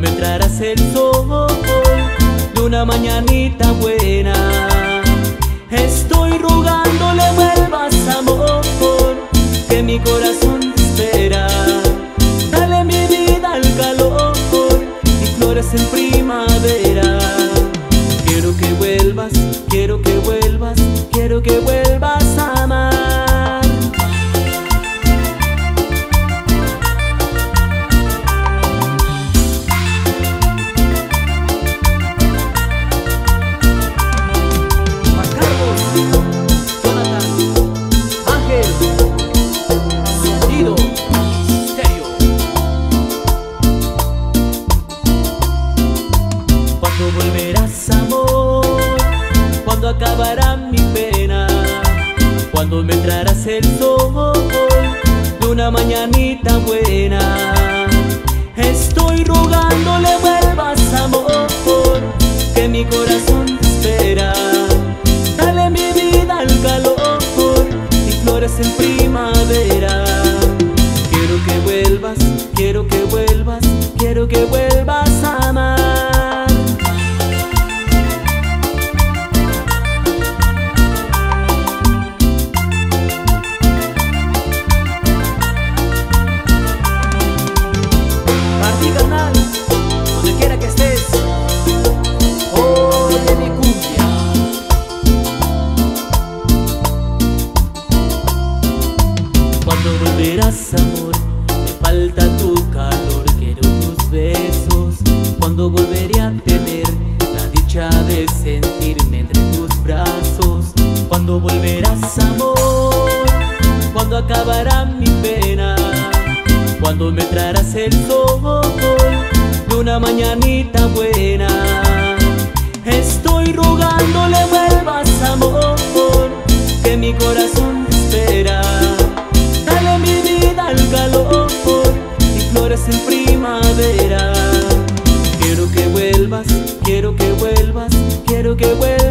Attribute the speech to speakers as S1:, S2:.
S1: traerás el sol de una mañanita buena. Estoy rogándole vuelvas amor, que mi corazón te espera. Dale mi vida al calor y flores en primavera. Quiero que vuelvas, quiero que vuelvas, quiero que vuelvas acabará mi pena, cuando me traerás el sol de una mañanita buena. Estoy rogándole vuelvas amor, que mi corazón te espera. Falta tu calor, quiero tus besos. Cuando volveré a tener la dicha de sentirme entre tus brazos. Cuando volverás amor, cuando acabará mi pena. Cuando me traerás el sol de una mañanita buena. Estoy rogándole vuelvas amor, que mi corazón en primavera. Quiero que vuelvas, quiero que vuelvas, quiero que vuelvas.